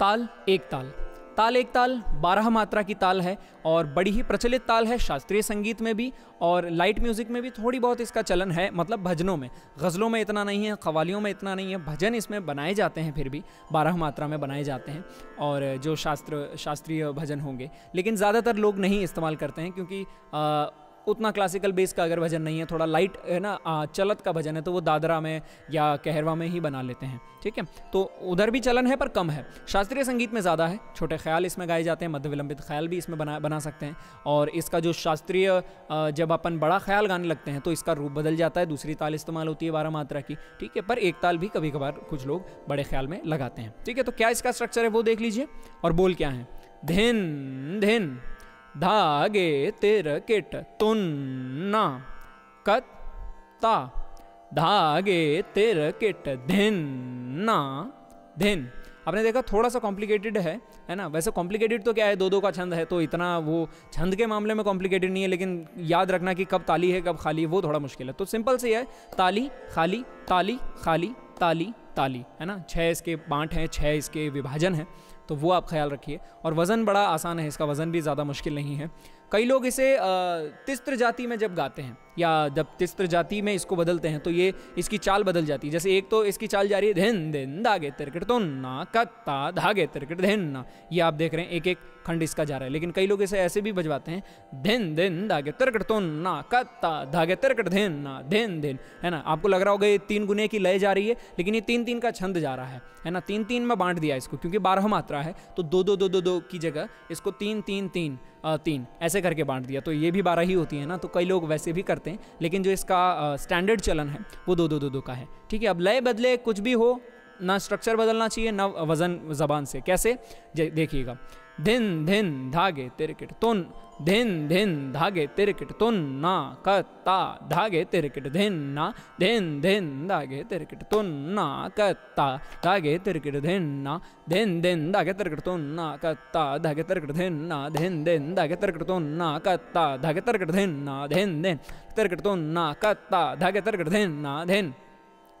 ताल एक ताल। ताल एक ताल बारह मात्रा की ताल है और बड़ी ही प्रचलित ताल है शास्त्रीय संगीत में भी और लाइट म्यूज़िक में भी थोड़ी बहुत इसका चलन है मतलब भजनों में। गज़लों में इतना नहीं है कवालियों में इतना नहीं है भजन इसमें बनाए जाते हैं फिर भी बारह मात्रा में बनाए जाते हैं और जो शास्त्र शास्त्रीय भजन होंगे। लेकिन ज़्यादातर लोग नहीं इस्तेमाल करते हैं क्योंकि आ, उतना क्लासिकल बेस का अगर भजन नहीं है, थोड़ा लाइट है ना चलत का भजन है तो वो दादरा में या कहरवा में ही बना लेते हैं, ठीक है? तो उधर भी चलन है पर कम है। शास्त्रीय संगीत में ज़्यादा है, छोटे ख्याल इसमें गाए जाते हैं, मध्य विलंबित ख्याल भी इसमें बना बना सकते हैं, और इसका जो शास्त्रीय जब अपन बड़ा ख्याल गाने लगते हैं तो इसका रूप बदल जाता है, दूसरी ताल इस्तेमाल होती है बारह मात्रा की, ठीक है? पर एक ताल भी कभी कभार कुछ लोग बड़े ख्याल में लगाते हैं, ठीक है? तो क्या इसका स्ट्रक्चर है वो देख लीजिए, और बोल क्या है? धिन धिन। धागे तिर किट तुन्ना। कत ता धागे तिर किट धिन ना धिन। आपने देखा थोड़ा सा कॉम्प्लिकेटेड है है ना? वैसे कॉम्प्लिकेटेड तो क्या है? दो दो का छंद है तो इतना वो छंद के मामले में कॉम्प्लिकेटेड नहीं है, लेकिन याद रखना कि कब ताली है, कब खाली है, वो थोड़ा मुश्किल है। तो सिंपल से है, ताली, खाली ताली खाली, ताली ताली, है ना? छः इसके बाँट हैं छः इसके विभाजन हैं। तो वो आप ख्याल रखिए। और वज़न बड़ा आसान है, इसका वज़न भी ज़्यादा मुश्किल नहीं है। कई लोग इसे तिस्त्र जाति में जब गाते हैं या जब तिस्त्र जाति में इसको बदलते हैं तो ये इसकी चाल बदल जाती है। जैसे एक तो इसकी चाल जा रही है, धिन दिन धागे तिरकट तो ना, कत्ता, धागे तिरकट धिन ना। ये आप देख रहे हैं एक एक खंड इसका जा रहा है। लेकिन कई लोग इसे ऐसे भी बजवाते हैं, धिन दिन धागे तिरकट तो ना, कत्ता, धागे तिरकट धिन ना, धिन दिन है ना? आपको लग रहा होगा ये तीन गुने की लय जा रही है, लेकिन ये तीन तीन का छंद जा रहा है है ना? तीन तीन में बांट दिया इसको, क्योंकि बारह मात्रा है तो दो दो दो दो दो की जगह इसको तीन तीन तीन तीन, ऐसे करके बांट दिया। तो ये भी बारह ही होती है ना? तो कई लोग वैसे भी करते हैं, लेकिन जो इसका स्टैंडर्ड चलन है, वो दो दो दो दो का है। ठीक है, अब लय बदले कुछ भी हो, ना स्ट्रक्चर बदलना चाहिए, ना वज़न, जबान से। कैसे? देखिएगा। धिन धिन धागे तिरकिट तुन धिन धिन धागे तिरकिट तुन ना कत्ता धागे तिरकिट धिन ना धिन धिन धागे तिरकिट तुन ना कत्ता धागे तिरकिट धिन ना धिन धिन धागे तिरकिट तुन ना कत्ता धागे तिरकिट धिन ना धिन धिन धागे तिरकिट तुन ना कत्ता धागे तिरकिट धिन ना धिन धिन तिरकिट तुन ना कत्ता धागे तिरकिट धिन ना धिन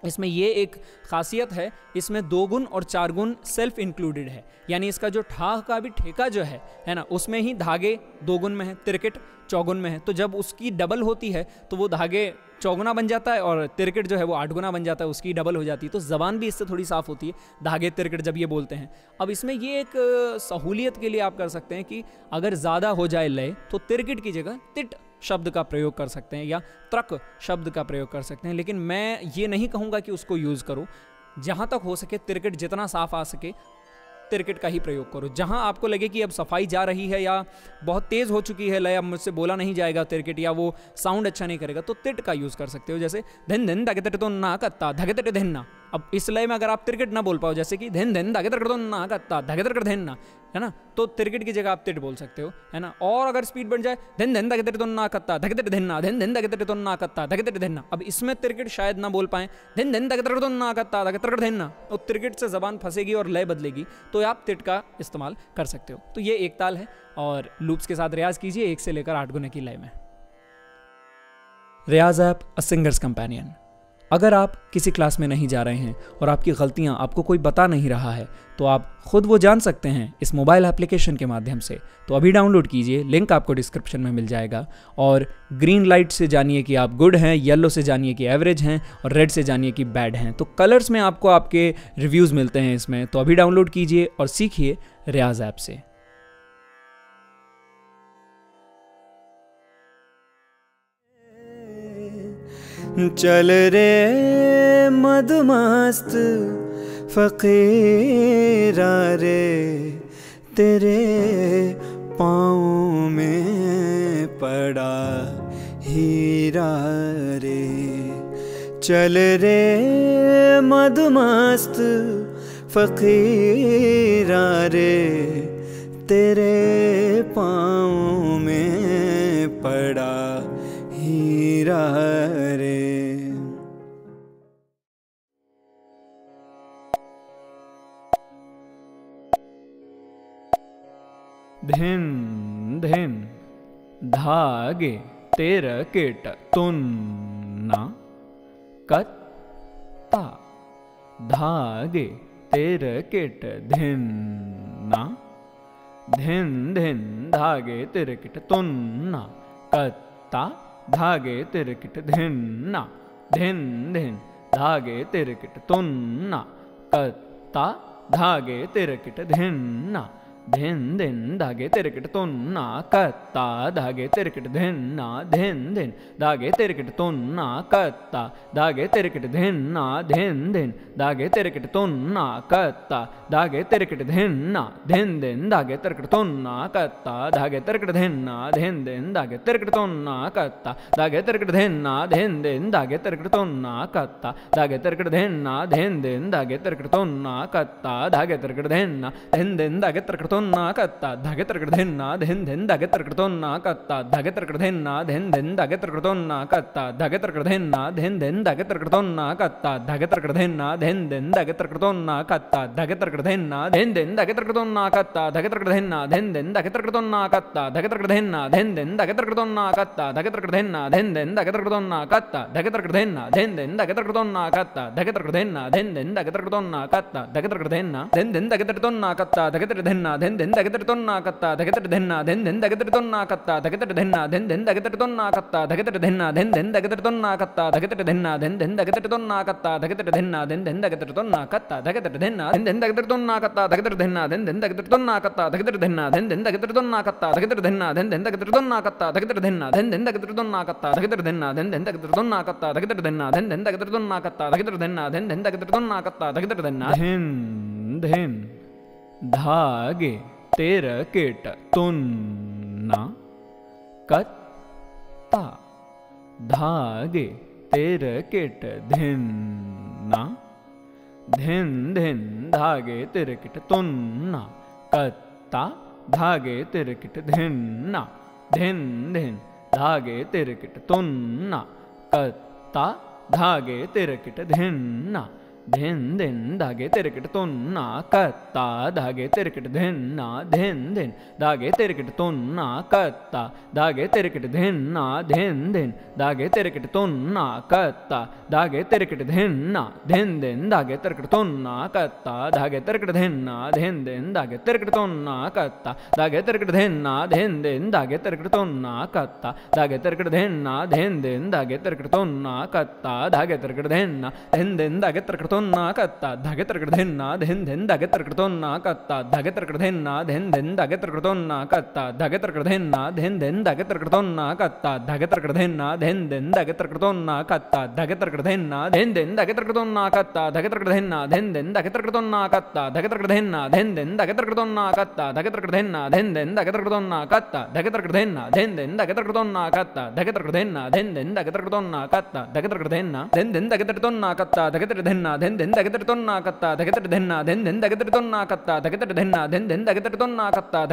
इसमें ये एक खासियत है, इसमें दो गुण और चार गुण सेल्फ इंक्लूडेड है। यानी इसका जो ठा का भी ठेका जो है है ना, उसमें ही धागे दो गुण में है, तिरकट चौगुन में है। तो जब उसकी डबल होती है तो वो धागे चौगुना बन जाता है और तिरकट जो है वो आठ गुना बन जाता है, उसकी डबल हो जाती है। तो ज़बान भी इससे थोड़ी साफ़ होती है, धागे तिरकट जब ये बोलते हैं। अब इसमें ये एक सहूलियत के लिए आप कर सकते हैं कि अगर ज़्यादा हो जाए लय तो तिरकट की जगह तिट शब्द का प्रयोग कर सकते हैं या त्रक शब्द का प्रयोग कर सकते हैं। लेकिन मैं ये नहीं कहूँगा कि उसको यूज़ करो। जहाँ तक हो सके तिरकट जितना साफ़ आ सके, तिरकट का ही प्रयोग करो। जहाँ आपको लगे कि अब सफ़ाई जा रही है या बहुत तेज़ हो चुकी है, लय अब मुझसे बोला नहीं जाएगा तिरकट या वो साउंड अच्छा नहीं करेगा तो तिट का यूज़ कर सकते हो। जैसे धन धन धगे तो ना कत्ता धगे तिट धिन्ना अब इस लय में अगर आप तिरकट ना बोल पाओ, जैसे कि धन धन, धगे तो ना कत्ता धगे तिरकट धिन्ना है ना? तो तिरकट की जगह आप तिट बोल सकते हो, है ना? और अगर स्पीड बढ़ जाए, धन धन, धगे तो ना कत्ता धगे तिट धिन्ना धन धन, धगे तो ना कत्ता धगे तिट धिन्ना अब इसमें तिरकट शायद ना बोल पाए, धन धन, धगे तो ना कत्ता धगे तिरकट धिन्ना तो तिरकट से जबान फंसेगी और लय बदलेगी तो आप तिट का इस्तेमाल कर सकते हो। तो ये एक ताल है, और लूप्स के साथ रियाज कीजिए एक से लेकर आठ गुने की लय में। Riyaz app, a singers companion. अगर आप किसी क्लास में नहीं जा रहे हैं और आपकी गलतियाँ आपको कोई बता नहीं रहा है तो आप खुद वो जान सकते हैं इस मोबाइल एप्लीकेशन के माध्यम से। तो अभी डाउनलोड कीजिए, लिंक आपको डिस्क्रिप्शन में मिल जाएगा। और ग्रीन लाइट से जानिए कि आप गुड हैं, येलो से जानिए कि एवरेज हैं, और रेड से जानिए कि बैड हैं। तो कलर्स में आपको आपके रिव्यूज़ मिलते हैं इसमें। तो अभी डाउनलोड कीजिए और सीखिए रियाज ऐप से। चल रे मदमस्त, फ़कीरा रे तेरे पाँव में पड़ा हीरा रे। चल रे मदमस्त, फ़कीरा रे तेरे पाँव में पड़ा हीरा धागे तेर किट तुन्ना कत्ता। धागे तेर किट धिन धिन धिन धागे तिरकिट तुन्ना कत्ता। धागे तिरकिट धिन्ना धिन धिन धागे तिरकिट तुन्ना कत्ता। धागे तिरकिट धिन्ना धिन धिन धागे तिरकिट तुन्ना कत्ता धागे तिरकिट धिन्ना धिन धिन धागे तिरकिट तुन्ना कत्ता धागे तिरकिट धिन्ना धिन धिन धागे तिरकिट तुन्ना कत्ता धागे तिरकिट धिन्ना धिन धिन धागे तिरकिट तुन्ना कत्ता धागे तिरकिट धिन्ना धिन धिन धागे तिरकिट तुन्ना कत्ता धागे तिरकिट धिन्ना धिन धिन धागे तिरकिट तुन्ना कत्ता धागे तिरकिट धिन्ना धिन धिन धागे तिरकिट तुन्ना कत्ता धागे तिरकिट धिन्ना धिन धिन धागे तिरकिट तुन्ना कत्ता धागे तिरकिट धिन्ना धिन धिन धागे तिरकिट तुन्ना कत्ता धागे तिरकिट धिन्ना धिन धिन धागे तिरकिट तुन्ना कत्ता धागे तिरकिट धिन्ना धिन धिन धागे तिरकिट तुन्ना कत्ता धागे तिरकिट धिन्ना धिन धिन धागे तिरकिट तुन्ना कत्ता धागे तिरकिट धिन्ना धिन धिन धागे तिरकिट तुन्ना कत्ता धागे तिरकिट धिन्ना धिन धिन धागे तिरकिट तुन्ना कत्ता धागे तिरकिट धिन्ना धिन धिन धागे तिरकिट तुन्ना कत्ता धागे तिरकिट धिन्ना धिन धिन धागे तिरकिट तुन्ना कत्ता धागे तिरकिट धिन्ना धिन धिन धागे तिरकिट तुन्ना कत्ता धागे तिरकिट धिन्ना धिन धिन धागे तिरकिट तुन्ना कत्ता धागे तिरकिट धिन्ना धिन धिन धागे तिरकिट तुन्ना कत्ता धागे तिरकिट धिन्ना धिन धिन धागे तिरकिट तुन्ना कत्ता धागे तिरकिट धिन्ना धिन धिन धागे तिरकिट तुन्ना कत्ता धागे तिरकिट धिन्ना धिन धिन धागे तिरकिट तुन्ना कत्ता धागे तिरकिट धिन्ना धिन धिन धागे तिरकिट तुन्ना कत्ता धागे तिरकिट धिन्ना धिन धिन धागे तिरकिट तुन्ना कत्ता धागे तिरकिट धिन्ना धिन धिन धागे तिरकिट तुन्ना कत्ता धागे तिरकिट धिन्ना धिन धिन धागे तिरकिट तुन्ना कत्ता धागे धागे तिरकिट तुन्ना कत्ता। धागे धागे तिरकिट धिन्ना। धिन धिन, धागे धागे तिरकिट तुन्ना कत्ता। धागे धागे तिरकिट धिन्ना। धिन धिन, धागे तेर किट तुन्ना कत्ता। धागे तेर किट धिन्ना धिन धिन धागे तिरकिट तुन्ना कत्ता धागे तिरकिट धिन्ना धिन धिन धागे तिरकिट तुन्ना कत्ता धागे तिरकिट धिन्ना धिन धिन धागे तिरकिट तुन्ना कत्ता धागे तिरकिट धिन्ना धिन धिन धागे तिरकिट तुन्ना कत्ता धागे तिरकिट धिन्ना धिन धिन धागे तिरकिट तुन्ना कत्ता धागे तिरकिट धिन्ना धिन धिन धागे तिरकिट तुन्ना कत्ता धागे तिरकिट धिन्ना धिन धिन धागे तिरकिट तुन्ना कत्ता धागे तिरकिट धिन्ना धिन धिन धागे तिरकिट तुन्ना कत्ता धागे तिरकिट धिन्ना धिन धिन धागे तिरकिट तुन्ना कत्ता धागे तिरकिट धिन्ना धिन धिन धागे तिरकिट तुन्ना कत्ता धागे तिरकिट धिन्ना धिन धिन धागे तिरकिट तुन्ना कत्ता धागे तिरकिट धिन्ना धिन धिन धागे तिरकिट तुन्ना कत्ता धागे तिरकिट धिन्ना धिन धिन धागे तिरकिट तुन्ना कत्ता धागे तिरकिट धिन्ना धिन धिन धागे तिरकिट तुन्ना कत्ता धागे तिरकिट धिन्ना धिन धिन धागे तिरकिट तुन्ना कत्ता धागे तिरकिट धिन्ना धिन धिन धागे तिरकिट तुन्ना कत्ता धागे तिरकिट धिन्ना धिन धिन धागे तिरकिट तुन्ना कत्ता धागे तिरकिट धिन्ना धिन धिन धागे तिरकिट तुन्ना कत्ता धागे तिरकिट धिन्ना धिन धिन धागे तिरकिट तुन्ना कत्ता धागे तिरकिट धिन्ना धिन धिन धागे तिरकिट तुन्ना कत्ता धागे तिरकिट धिन्ना धिन धिन धागे तिरकिट तुन्ना कत्ता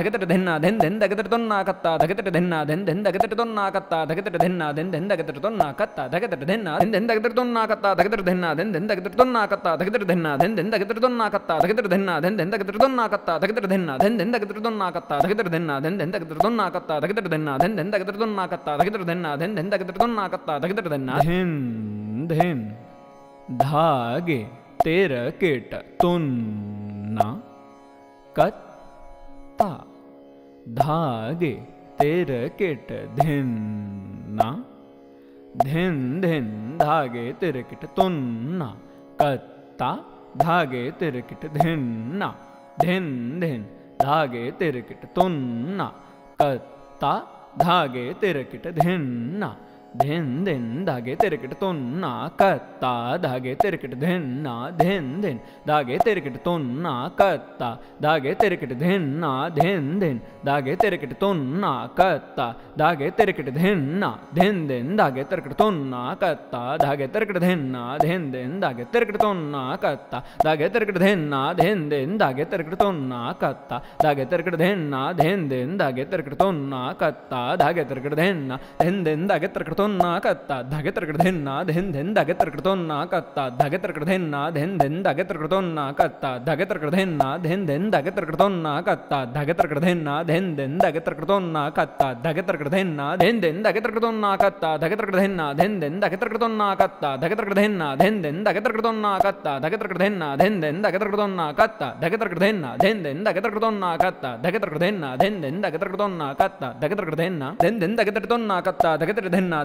धागे तिरकिट धिन्ना धिन धिन धागे तिरकिट तुन्ना कत्ता धागे तिरकिट धिन्ना धिन धिन धागे तिरकिट तुन्ना कत्ता धागे तिरकिट धिन्ना धिन धिन धागे तिरकिट तुन्ना कत्ता धागे तिरकिट धिन्ना धिन धिन धागे तिरकिट तुन्ना कत्ता धागे तिरकिट धिन्ना धिन धिन धागे तिरकिट तुन्ना कत्ता धागे तिरकिट धिन्ना धिन धिन धागे तिरकिट तुन्ना कत्ता धागे तिरकिट धिन्ना धिन धिन धागे तिरकिट तुन्ना कत्ता धागे तिरकिट धिन्ना धिन धिन धागे धागे तिरकिट तुन्ना कत्ता। धागे धागे तिरकिट धिन्ना। धिन धिन, धागे धागे तिरकिट तुन्ना कत्ता। धागे धागे तिरकिट धिन्ना। धिन धिन, धागे तेर किट तुन्ना कत्ता। धागे तेर किट धिन्ना धिन धिन धागे तिरकिट तुन्ना कत्ता धागे तिरकिट धिन्ना धिन धिन धागे तिरकिट तुन्ना कत्ता धागे तिरकिट धिन्ना धिन धिन धागे तिरकिट तुन्ना कत्ता धागे तिरकिट धिन्ना धिन धिन धागे तिरकिट तुन्ना कत्ता धागे तिरकिट धिन्ना धिन धिन धागे तिरकिट तुन्ना कत्ता धागे तिरकिट धिन्ना धिन धिन धागे तिरकिट तुन्ना कत्ता धागे तिरकिट धिन्ना धिन धिन धागे तिरकिट तुन्ना कत्ता धागे तिरकिट धिन्ना धिन धिन धागे तिरकिट तुन्ना कत्ता धागे तिरकिट धिन्ना धिन धिन धागे तिरकिट तुन्ना कत्ता धागे तिरकिट धिन्ना धिन धिन धागे तिरकिट तिरकटोन्ना कत्ता धगे तिरकटधिन्ना धिन धिन धगे तिरकटोन्ना कत्ता धगे तिरकटधिन्ना धिन धिन धगे तिरकटोन्ना कत्ता धगे तिरकटधिन्ना धिन धिन धगे तिरकटोन्ना कत्ता धगे तिरकटधिन्ना धिन धिन धगे तिरकटोन्ना कत्ता धगे तिरकटधिन्ना धिन धिन धगे तिरकटोन्ना कत्ता धगे तिरकटधिन्ना धिन धिन धगे तिरकटोन्ना कत्ता धगे तिरकटधिन्ना धिन धिन धगे तिरकटोन्ना कत्ता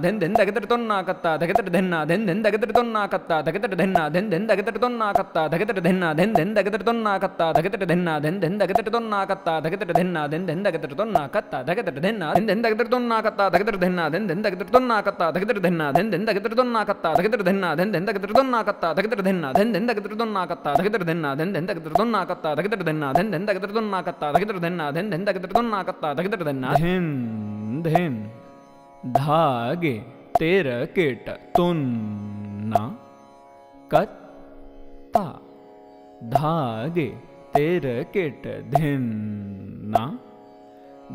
धगे तिरकटधिन्ना धिन धिन धगे तिरकटोन्ना कत्ता धगे तिरकटधिन्ना धिन धिन धगे तिरकटोन्ना कत्ता धगे तिरकटधिन्ना धिन धिन धगे तिरकटोन्ना कत्ता धगे तिरकटधिन्ना धिन धिन धगे तिरकटोन्ना कत्ता धगे तिरकटधिन्ना धिन धिन धगे तिरकटोन्ना कत्ता धगे तिरकटधिन्ना धिन धिन धगे तिरकटोन्ना कत्ता धगे तिरकटधिन्ना धिन धिन धगे तिरकटोन्ना कत्ता धगे तिरकटधिन्ना धिन धिन धगे तिरकटोन्ना कत्ता धगे तिरकटधिन्ना धिन धिन धगे तिरकटोन्ना कत्ता धगे तिरकटधिन्ना धिन धिन धगे तिरकटोन्ना कत्ता धगे तिरकटधिन्ना धिन धिन धगे तिरकटोन्ना कत्ता धगे तिरकटधिन्ना धिन धिन धगे तिरकटोन्ना कत्ता धगे तिरकटधिन्ना धिन धिन धगे धिन धगे तिरकटोन्ना कत्ता। धगे तिरकटधिन्ना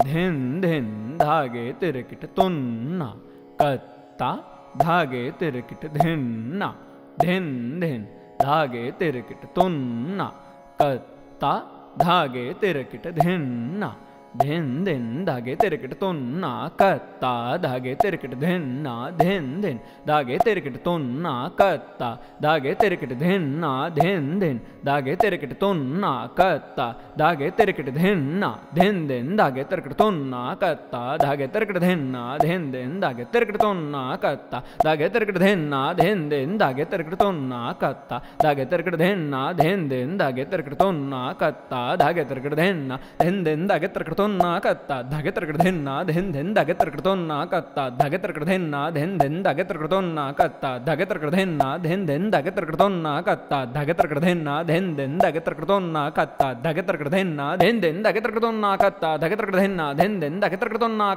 धिन धिन धगे तिरकटोन्ना कत्ता धगे तिरकटधिन्ना धिन धिन धगे धिन धगे तिरकटोन्ना कत्ता। धगे तिरकटधिन्ना धिन धिन धगे तिरकटोन्ना कत्ता धगे तिरकटधिन्ना धिन धिन धागे तेर केट तुन्ना। कत्ता। धागे तेर केट धिन्ना। धिन धिन धागे तिरकिट तुन्ना कत्ता धागे तिरकिट धिन धिन्ना धिन धिन धागे तिरकिट तुन्ना कत्ता धागे तिरकिट धिन धिन्ना धिन धिन धागे तिरकिट तुन्ना कत्ता धागे तिरकिट धिन धिन्ना धिन धिन धागे तिरकिट तुन्ना कत्ता धागे तिरकिट धिन धिन्ना धिन धिन धागे तिरकिट तुन्ना कत्ता धागे तिरकिट धिन तिरकिट धिन धिन धागे तिरकिट तुन्ना कत्ता धागे तिरकिट धिन धिन्ना धिन धिन धागे तिरकिट तुन्ना कत्ता धागे तिरकिट धिन धिन्ना धिन धिन धागे तिरकिट तुन्ना कत्ता धागे तिरकिट धिन्ना धिन धिन धागे तिरकिट तुन्ना कत्ता धागे तिरकिट धिन्ना धिन धिन धागे तिरकिट तुन्ना कत्ता धागे तिरकिट धिन्ना धिन धिन धागे तिरकिट तुन्ना कत्ता धागे तिरकिट धिन्ना धिन धिन धागे तिरकिट तुन्ना कत्ता धागे तिरकिट धिन्ना धिन धिन धागे तिरकिट तुन्ना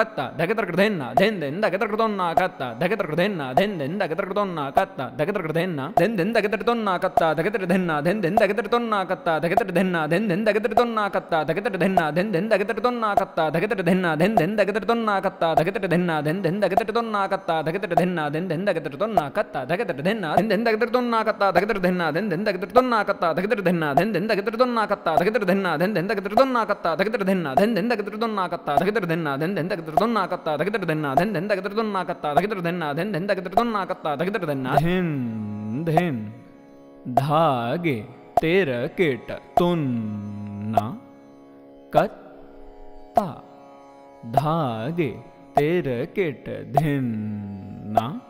कत्ता धागे तिरकिट धिन्ना धिन धिन धागे तिरकिट तुन्ना कत्ता धागे तिरकिट धिन्ना धिन धिन धागे तिरकिट तुन्ना कत्ता धागे तिरकिट धिन्ना धिन धिन धागे तिरकिट तुन्ना कत्ता धागे तिरकिट धिन्ना धिन धिन धागे तिरकिट तुन्ना कत्ता धागे तिरकिट धिन्ना धिन धिन धागे तिरकिट तुन्ना कत्ता धागे तिरकिट धिन्ना धिन धिन धागे तिरकिट तुन्ना कत्ता धागे तिरकिट धिन्ना धिन धिन धागे तिरकिट तुन्ना कत्ता धागे तिरकिट धिन्ना धिन धिन धागे तिरकिट तुन्ना कत्ता धागे तिरकिट धिन्ना धिन धिन धागे तिरकिट तुन्ना कत्ता धागे तिरकिट धिन्ना धिन धिन धागे तिरकिट तुन्ना कत्ता धागे तिरकिट धिन्ना धिन धिन धागे तिरकिट तुन्ना कत्ता धागे तिरकिट धिन्ना धिन धिन धागे तिरकिट तुन्ना कत्ता धागे तेर केट तुन्ना कत्ता। धागे तेर केट धिन्ना।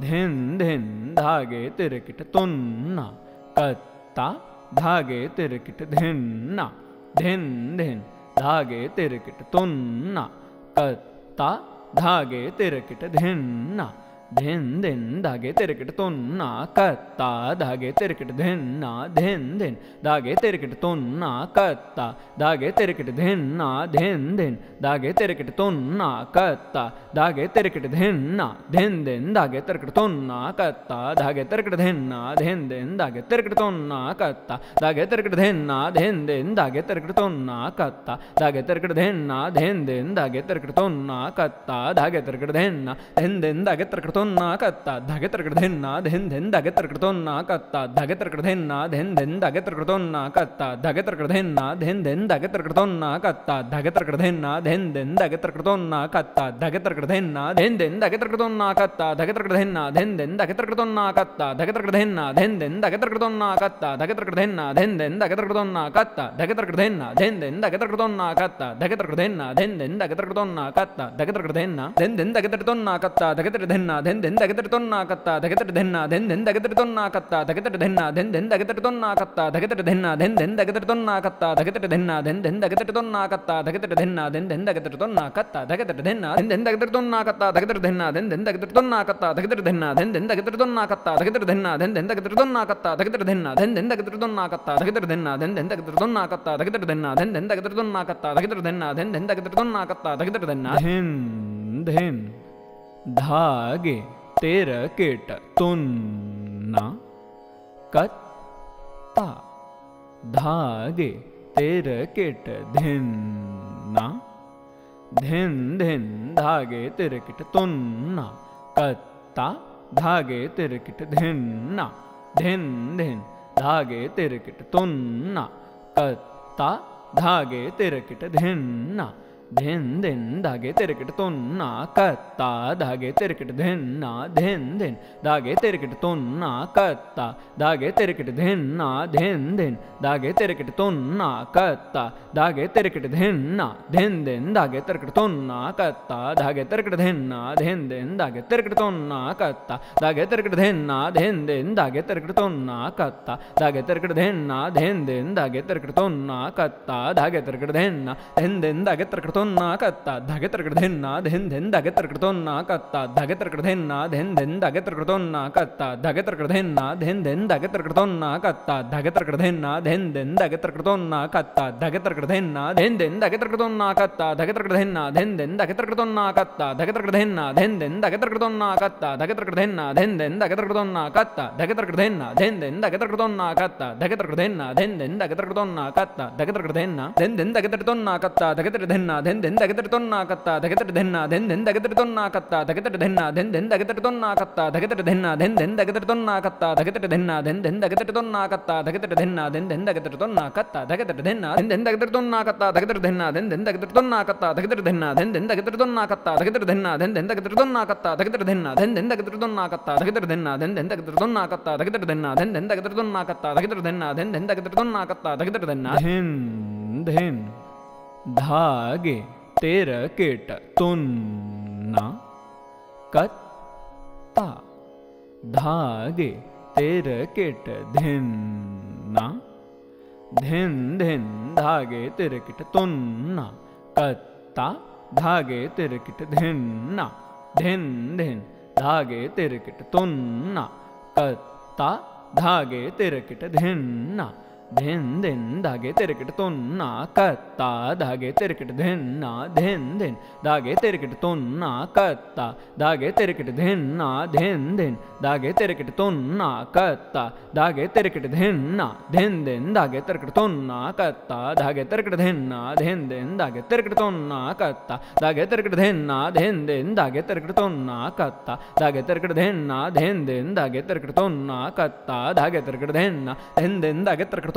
धिन धिन, धागे धागे तिरकिट तुन्ना कत्ता। धागे धागे तिरकिट धिन्ना। धिन धिन, धागे धागे तिरकिट तुन्ना कत्ता। धागे धागे तिरकिट धिन्ना धिन धिन धागे तिरकिट तुन्ना कत्ता धागे तिरकिट धिन्ना धिन धिन धागे तिरकिट तुन्ना कत्ता धागे तिरकिट धिन्ना धिन धिन धागे तिरकिट तुन्ना कत्ता धागे तिरकिट धिन्ना धिन धिन धागे तिरकिट तुन्ना कत्ता धागे तिरकिट धिन्ना धिन धिन धागे तिरकिट तुन्ना कत्ता धागे तिरकिट धिन्ना धिन धिन धागे तिरकिट तुन्ना कत्ता धागे तिरकिट धिन्ना धिन धिन धागे तिरकिट तुन्ना कत्ता धागे तिरकिट धिन्ना धिन धिन धागे तिरकिट तुन्ना कत्ता धागे तिरकिट धिन्ना धिन धिन धागे तिरकिट तुन्ना कत्ता धागे तिरकिट धिन्ना धिन धिन धागे तिरकिट तुन्ना कत्ता धागे तिरकिट धिन्ना धिन धिन धागे तिरकिट तुन्ना कत्ता धागे तिरकिट धिन्ना धिन धिन धागे तिरकिट तुन्ना कत्ता धागे तिरकिट धिन्ना धिन धिन धागे तिरकिट तुन्ना कत्ता धागे तिरकिट धिन्ना धिन धिन धागे तिरकिट तुन्ना कत्ता धागे तिरकिट धिन्ना धिन धिन धागे तिरकिट तुन्ना कत्ता धागे तिरकिट धिन्ना धिन धिन धागे तिरकिट तुन्ना कत्ता धागे तिरकिट धिन्ना धिन धिन धागे तिरकिट तुन्ना कत्ता धागे तिरकिट धिन्ना धिन धिन धागे तिरकिट तुन्ना कत्ता धागे तिरकिट धिन्ना धिन धिन धागे तिरकिट तुन्ना कत्ता धागे तिरकिट धिन्ना धिन धिन धागे तिरकिट तुन्ना कत्ता धागे तिरकिट धिन्ना धिन धिन धागे तिरकिट तुन्ना कत्ता धागे तिरकिट धिन्ना धिन धिन धागे तिरकिट तुन्ना कत्ता धागे तिरकिट धिन्ना धिन धिन धागे तिरकिट तुन्ना कत्ता धागे तिरकिट धिन्ना धिन धिन धागे तिरकिट तुन्ना कत्ता धागे तिरकिट धिन्ना धिन धिन धागे तिरकिट तुन्ना कत्ता धागे तेर केट तुन्ना। कत्ता। धागे तेर केट धिन्ना। धिन धिन, धागे तिरकिट तुन्ना। कत्ता। धागे तिरकिट धिन्ना। धिन धिन, धागे तिरकिट तुन्ना। कत्ता। धागे तिरकिट धिन्ना। धिन धिन धागे तिरकिट तुन्ना कत्ता धागे तिरकिट धिन्ना धिन धिन धागे तिरकिट तुन्ना कत्ता धागे तिरकिट धिन्ना धिन धिन धागे तिरकिट तुन्ना कत्ता धागे तिरकिट धिन्ना धिन धिन धागे तिरकिट तुन्ना कत्ता धागे तिरकिट धिन्ना धिन धिन धागे तिरकिट तुन्ना कत्ता धागे तिरकिट धिन्ना धिन धिन धागे तिरकिट तुन्ना कत्ता धागे तिरकिट धिन्ना धिन धिन धागे तिरकिट तुन्ना कत्ता धागे तिरकिट धिन्ना धिन धिन धागे तिरकिट तुन्ना कत्ता धागे तिरकिट धिन्ना धिन धिन धागे तिरकिट तुन्ना कत्ता धागे तिरकिट धिन्ना धिन धिन धागे तिरकिट तुन्ना कत्ता धागे तिरकिट धिन्ना धिन धिन धागे तिरकिट तुन्ना कत्ता धागे तिरकिट धिन्ना धिन धिन धागे तिरकिट तुन्ना कत्ता धागे तिरकिट धिन्ना धिन धिन धागे तिरकिट तुन्ना कत्ता धागे तिरकिट धिन्ना धिन धिन धागे तिरकिट तुन्ना कत्ता धागे तिरकिट धिन्ना धिन धिन धागे तिरकिट तुन्ना कत्ता धागे तिरकिट धिन्ना धिन धिन धागे तिरकिट तुन्ना कत्ता धागे तिरकिट धिन्ना धिन धिन धागे तिरकिट तुन्ना कत्ता धागे तिरकिट धिन्ना धिन धिन धागे तिरकिट तुन्ना कत्ता धागे तिरकिट धिन्ना धिन धिन धागे तिरकिट तुन्ना कत्ता धागे तिरकिट धिन्ना धिन धिन धागे तिरकिट तुन्ना कत्ता धागे तिरकिट धिन्ना धिन धिन धागे तिरकिट तुन्ना कत्ता धागे तिरकिट धिन्ना धिन धिन धागे तिरकिट तुन्ना कत्ता धागे तिरकिट धिन्ना धिन धिन धागे तिरकिट तुन्ना कत्ता धागे तिरकिट धिन्ना धिन धिन धागे तिरकिट तुन्ना कत्ता धागे तिरकिट धिन्ना धिन धिन धागे तिरकिट तुन्ना कत्ता धागे तिरकिट धिन्ना धिन धिन धागे तिरकिट तुन्ना कत्ता धागे तिरकिट धिन्ना धिन धिन धागे तिरकिट तुन्ना कत्ता धागे तिरकिट धिन्ना धिन धिन धागे तिरकिट तुन्ना कत्ता धागे तिरकिट धिन्ना धिन धिन धागे धागे तिरकिट तुन्ना कत्ता। धागे धागे तिरकिट धिन्ना धिन धिन धागे धागे तिरकिट तुन्ना कत्ता। धागे धागे तिरकिट धिन्ना धिन धिन धागे धागे तिरकिट तुन्ना कत्ता। धागे धागे तिरकिट धिन्ना धिन धिन धागे तिरकिट तुन्ना कत्ता, धागे तिरकिट धिन्ना धिन धिन धागे तिरकिट तुन्ना कत्ता, धागे तिरकिट धिन्ना धिन धिन धागे तिरकिट तुन्ना कत्ता, धागे तिरकिट धिन्ना धिन धिन धागे तिरकिट तुन्ना कत्ता, धागे तिरकिट धिन्ना धिन धिन धागे तिरकिट तुन्ना कत्ता, धागे तिरकिट धिन्ना धिन धिन धागे तिरकिट तुन्ना कत्ता, धागे तिरकिट धिन्ना धिन धिन धागे तिरकिट तुन्ना कत्ता, धागे तिरकिट धिन्ना धिन धिन धागे तिरकिट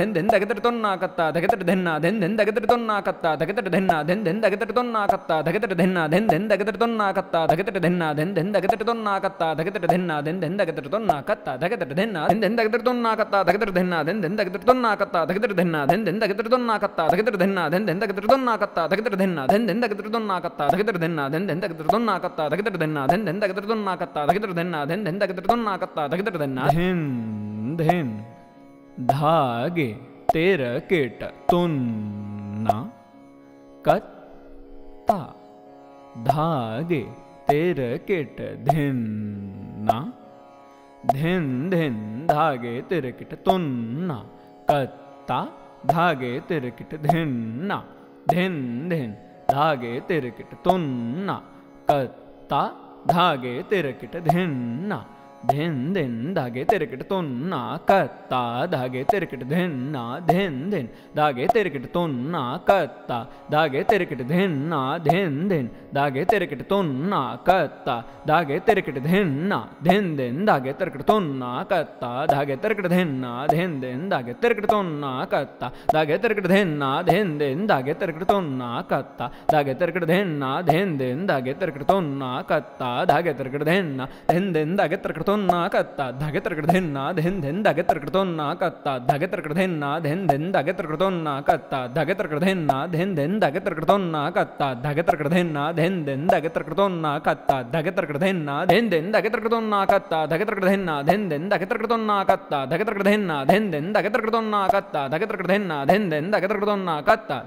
कत्ता धागे तिरकिट धिन्ना धिन धिन धागे तिरकिट तुन्ना कत्ता धागे तिरकिट धिन्ना धिन धिन धागे तिरकिट तुन्ना कत्ता धागे तिरकिट धिन्ना धिन धिन धागे तिरकिट तुन्ना कत्ता धागे तिरकिट धिन्ना धिन धिन धागे तिरकिट तुन्ना कत्ता धागे तिरकिट धिन्ना धिन धिन धागे तिरकिट तुन्ना कत्ता धागे तिरकिट धिन्ना धिन धिन धागे तिरकिट तुन्ना कत्ता धागे तिरकिट धिन्ना धिन धिन धागे तिरकिट तुन्ना कत्ता धागे तिरकिट धिन्ना धिन धिन धागे तिरकिट तुन्ना कत्ता धागे तिरकिट धिन्ना धिन धिन धागे तिरकिट तुन्ना कत्ता धागे तिरकिट धिन्ना धिन धिन धागे धागे तिरकिट तुन्ना कत्ता। धागे धागे तिरकिट धिन्ना। धिन धिन धागे धागे तिरकिट तुन्ना। कत्ता धागे धागे तिरकिट धिन्ना। धिन धिन धागे धागे तिरकिट तुन्ना। कत्ता धागे धागे तिरकिट धिन्ना। धिन धिन धागे तिरकिट तुन्ना कत्ता धागे तिरकिट धिन्ना धिन धिन धागे तिरकिट तुन्ना कत्ता धागे तिरकिट धिन्ना धिन धिन धागे तिरकिट तुन्ना कत्ता धागे तिरकिट धिन्ना धिन धिन धागे तिरकिट तुन्ना कत्ता धागे तिरकिट धिन्ना धिन धिन धागे तिरकिट तुन्ना कत्ता धागे तिरकिट धिन्ना धिन धिन धागे तिरकिट तुन्ना कत्ता धागे तिरकिट धिन्ना धिन धिन धागे तिरकिट तुन्ना कत्ता धागे तिरकिट धिन्ना धिन धिन धागे तिरकिट तुन्ना कत्ता धागे तिरकिट धिन्ना धिन धिन धागे तिरकिट तुन्ना कत्ता धागे तिरकिट धिन्ना धिन धिन धागे तिरकिट तुन्ना कत्ता धागे तिरकिट धिन्ना धिन धिन धागे तिरकिट तुन्ना कत्ता धागे तिरकिट धिन्ना धिन धिन धागे तिरकिट तिरकटोन्ना कत्ता धगे तिरकटधिन्ना धिन धिन धगे तिरकटोन्ना कत्ता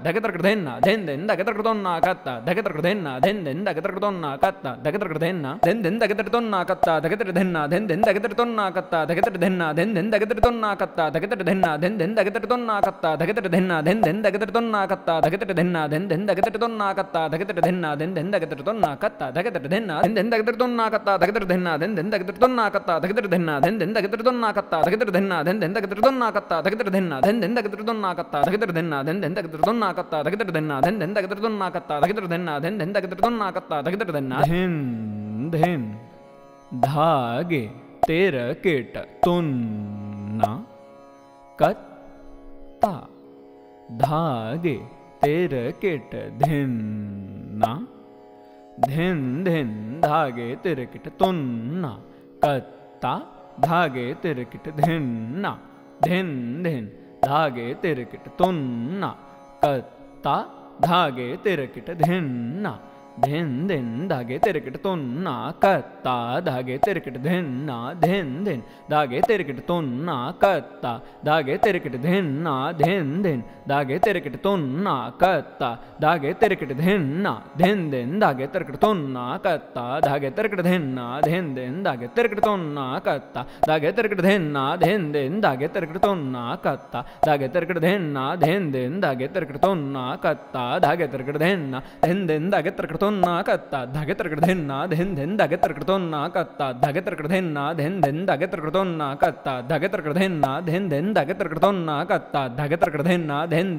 धगे तिरकटधिन्ना धिन धिन धगे तिरकटोन्ना कत्ता धगे तिरकटधिन्ना धिन धिन धगे तिरकटोन्ना कत्ता धगे तिरकटधिन्ना धिन धिन धगे तिरकटोन्ना कत्ता धगे तिरकटधिन्ना धिन धिन धगे तिरकटोन्ना कत्ता धगे तिरकटधिन्ना धिन धिन धगे तिरकटोन्ना कत्ता धगे तिरकटधिन्ना धिन धिन धगे तिरकटोन्ना कत्ता धगे तिरकटधिन्ना धिन धिन धगे तिरकटोन्ना कत्ता धगे तिरकटधिन्ना धिन धिन धगे तिरकटोन्ना कत्ता धगे तिरकटधिन्ना धिन धिन धगे तिरकटोन्ना कत्ता धगे तिरकटधिन्ना धिन धिन धगे तिरकटोन्ना कत्ता धगे तिरकटधिन्ना धिन धिन धगे तिरकटोन्ना कत्ता धगे तिरकटधिन्ना धिन धिन धगे तिरकटोन्ना कत्ता धगे तिरकटधिन्ना धिन धिन धगे तिरकटोन्ना कत्ता धगे तिरकटधिन्ना धिन धिन धगे तिरकटोन्ना कत्ता धगे तिरकटधिन्ना धिन धिन धगे तिरकटोन्ना कत्ता धगे तिरकटधिन्ना धिन धिन धगे तिरकटोन्ना कत्ता धगे तेर केट तुन्ना कत्ता। धागे तेर केट धिन्ना। धिन धिन धागे धागे तिरकिट तुन्ना। कत्ता धागे धागे तिरकिट धिन्ना। धिन धिन धागे धागे तिरकिट तुन्ना। कत्ता धागे धागे तिरकिट धिन्ना। धिन धिन धागे तिरकिट तुन्ना कत्ता धागे तिरकिट धिन्ना धिन धिन धागे तिरकिट तुन्ना कत्ता धागे तिरकिट धिन्ना धिन धिन धागे तिरकिट तुन्ना कत्ता धागे तिरकिट धिन्ना धिन धिन धागे तिरकिट तुन्ना कत्ता धागे तिरकिट धिन्ना धिन धिन धागे तिरकिट तुन्ना कत्ता धागे तिरकिट धिन्ना धिन धिन धागे तिरकिट तुन्ना कत्ता धागे तिरकिट धिन्ना धिन धिन धागे तिरकिट तुन्ना कत्ता धागे तिरकिट धिन्ना धिन धिन धागे तिरकिट तुन्ना कत्ता धागे तिरकिट धिन्ना धिन धिन धागे तिरकिट तुन्ना कत्ता धागे तिरकिट धिन्ना धिन धिन धागे तिरकिट तुन्ना कत्ता धागे तिरकिट धिन्ना धिन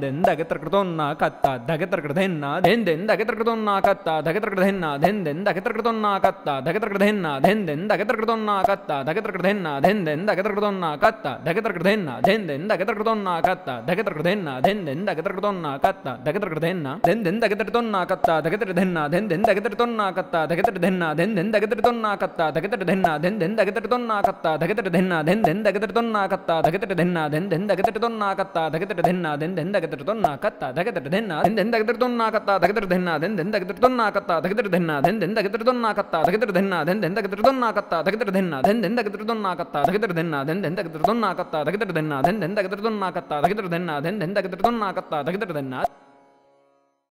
धिन धागे तिरकिट तुन्ना कत्ता धागे तिरकिट धिन्ना धिन धिन धागे तिरकिट तुन्ना कत्ता धागे तिरकिट धिन्ना धिन धिन धागे तिरकिट तुन्ना कत्ता धागे तिरकिट धिन्ना धिन धिन धागे तिरकिट तुन्ना कत्ता धागे तिरकिट धिन्ना धिन धिन धागे तिरकिट तुन्ना कत्ता धागे तिरकिट धिन्ना धिन धिन धागे तिरकिट तुन्ना कत्ता धागे तिरकिट धिन्ना धिन धिन धागे तिरकिट तुन्ना कत्ता धागे तिरकिट धिन्ना धिन धिन धागे तिरकिट तुन्ना कत्ता धागे तिरकिट धिन्ना धिन धिन धागे तिरकिट तुन्ना कत्ता धागे तिरकिट धिन्ना धिन धिन धागे तिरकिट तुन्ना कत्ता धागे तिरकिट धिन्ना धिन धिन धागे तिरकिट तुन्ना कत्ता धागे तिरकिट धिन्ना धिन धिन धागे तिरकिट तुन्ना कत्ता धागे तिरकिट धिन्ना धिन धिन धागे तिरकिट तुन्ना कत्ता धागे तिरकिट धिन्ना धिन धिन धागे तिरकिट तुन्ना कत्ता धागे तिरकिट धिन्ना धिन धिन धागे तिरकिट